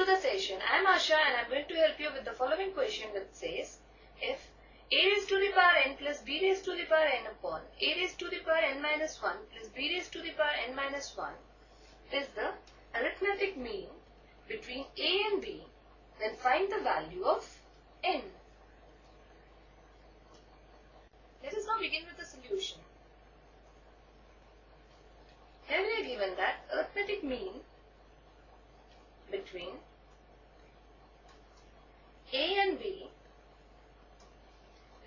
to the session. I am Asha and I am going to help you with the following question that says if a raised to the power n plus b raised to the power n upon a raised to the power n minus 1 plus b raised to the power n minus 1 is the arithmetic mean between a and b, then find the value of n. Let us now begin with the solution. Here we are given that arithmetic mean between B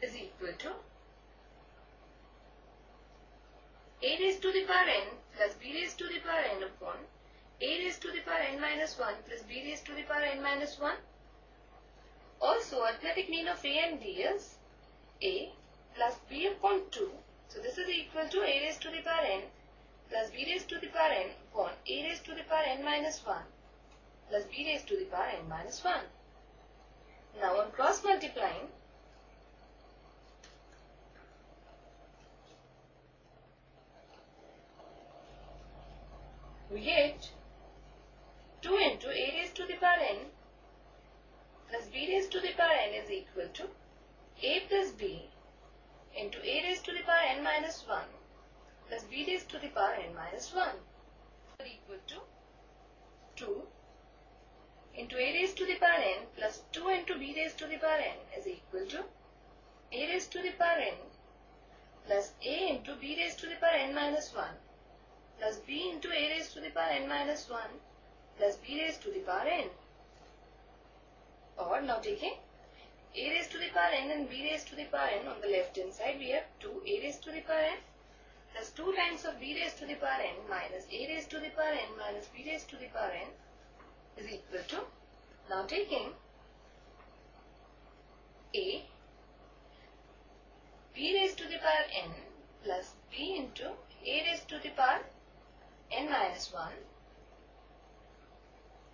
is equal to A raised to the power n plus B raised to the power n upon A raised to the power n minus 1 plus B raised to the power n minus 1. Also, arithmetic mean of A and B is A plus B upon 2. So, this is equal to A raised to the power n plus B raised to the power n upon A raised to the power n minus 1 plus b raised to the power n minus 1. Now on cross multiplying, we get 2 into a raised to the power n plus b raised to the power n is equal to a plus b into a raised to the power n minus 1 plus b raised to the power n minus 1 equal to 2 into a raised to the power n plus 2 b raised to the power n is equal to a raised to the power n plus a into b raised to the power n minus 1 plus b into a raised to the power n minus 1 plus b raised to the power n. Or now taking a raised to the power n and b raised to the power n on the left hand side we have 2 a raised to the power n plus 2 times of b raised to the power n minus a raised to the power n minus b raised to the power n is equal to now taking a b raised to the power n plus b into a raised to the power n minus 1.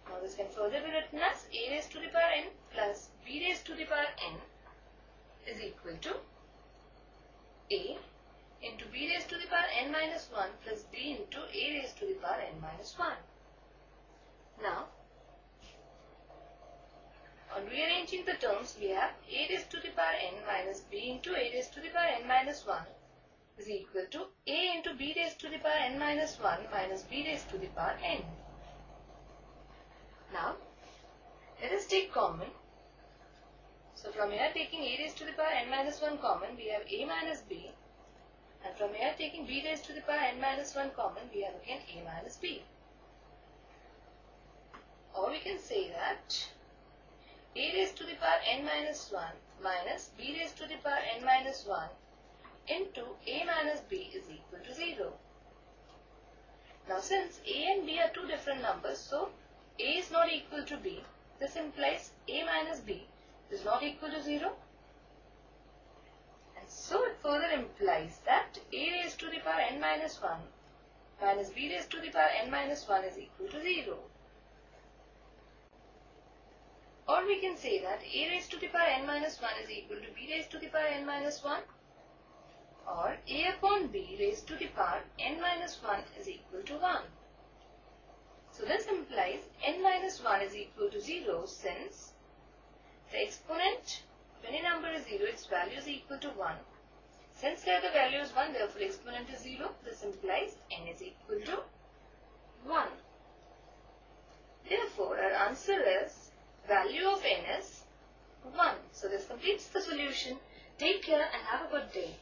Now this can further be written as a raised to the power n plus b raised to the power n is equal to a into b raised to the power n minus 1 plus b into a raised to the power n minus 1. Now on rearranging the terms, we have a raised to the power n minus b into a raised to the power n minus 1 is equal to a into b raised to the power n minus 1 minus b raised to the power n. Now, let us take common. So, from here taking a raised to the power n minus 1 common, we have a minus b. And from here taking b raised to the power n minus 1 common, we have again a minus b. Or we can say that a raised to the power n minus 1 minus b raised to the power n minus 1 into a minus b is equal to 0. Now since a and b are two different numbers, so a is not equal to b, this implies a minus b is not equal to 0. And so it further implies that a raised to the power n minus 1 minus b raised to the power n minus 1 is equal to 0. Or we can say that a raised to the power n minus 1 is equal to b raised to the power n minus 1 a upon b raised to the power n minus 1 is equal to 1. So this implies n minus 1 is equal to 0 since the exponent when a number is 0 its value is equal to 1. Since here the value is 1 therefore exponent is 0 this implies n is equal to 1. Therefore our answer is value of n is 1. So this completes the solution. Take care and have a good day.